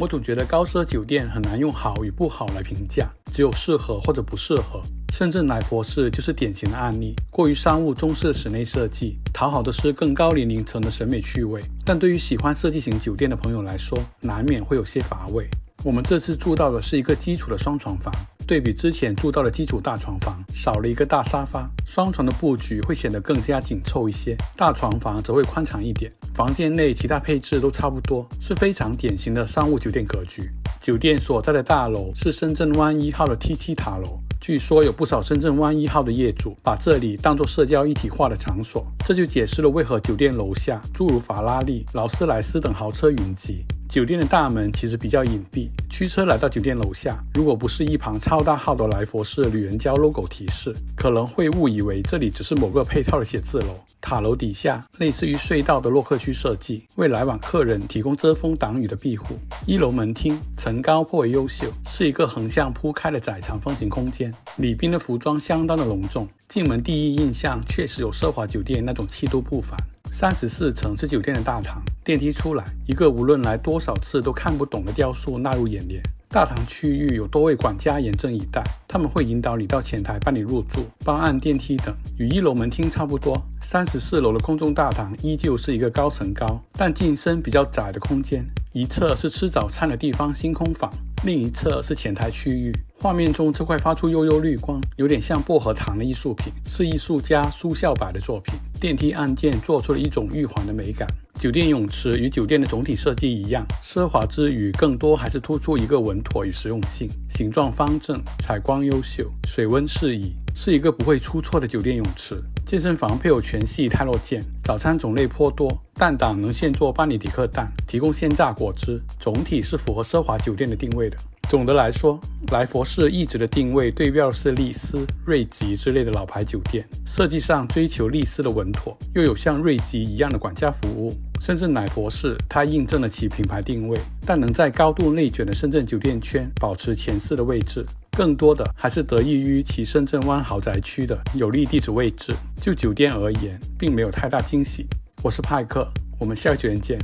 我总觉得高奢酒店很难用好与不好来评价，只有适合或者不适合。深圳来佛寺就是典型的案例，过于商务中式的室内设计，讨好的是更高年龄层的审美趣味，但对于喜欢设计型酒店的朋友来说，难免会有些乏味。我们这次住到的是一个基础的双床房，对比之前住到的基础大床房，少了一个大沙发，双床的布局会显得更加紧凑一些，大床房则会宽敞一点。房间内其他配置都差不多，是非常典型的商务酒店格局。酒店所在的大楼是深圳湾一号的 T 七塔楼，据说有不少深圳湾一号的业主把这里当做社交一体化的场所，这就解释了为何酒店楼下诸如法拉利、劳斯莱斯等豪车云集。酒店的大门其实比较隐蔽，驱车来到酒店楼下，如果不是一旁超大号的来佛士旅人胶 logo 提示，可能会误以为这里只是某个配套的写字楼。塔楼底下类似于隧道的洛克区设计，为来往客人提供遮风挡雨的庇护。一楼门厅层高颇为优秀，是一个横向铺开的窄长方形空间。礼宾的服装相当的隆重，进门第一印象确实有奢华酒店那种气度不凡。三十四层是酒店的大堂，电梯出来，一个无论来多少次都看不懂的雕塑纳入眼帘。大堂区域有多位管家严阵以待，他们会引导你到前台办理入住、帮按电梯等，与一楼门厅差不多。三十四楼的空中大堂依旧是一个高层高但进深比较窄的空间，一侧是吃早餐的地方星空坊，另一侧是前台区域。画面中这块发出悠悠绿光，有点像薄荷糖的艺术品，是艺术家苏孝柏的作品。电梯按键做出了一种玉环的美感。酒店泳池与酒店的总体设计一样，奢华之余，更多还是突出一个稳妥与实用性。形状方正，采光优秀，水温适宜，是一个不会出错的酒店泳池。健身房配有全系泰洛键，早餐种类颇多，蛋档能现做班尼迪克蛋，提供现榨果汁，总体是符合奢华酒店的定位的。总的来说，莱佛士一直的定位对标是丽思、瑞吉之类的老牌酒店，设计上追求丽思的稳妥，又有像瑞吉一样的管家服务。甚至乃佛士，它印证了其品牌定位，但能在高度内卷的深圳酒店圈保持前四的位置，更多的还是得益于其深圳湾豪宅区的有利地址位置。就酒店而言，并没有太大惊喜。我是派克，我们下个酒店见。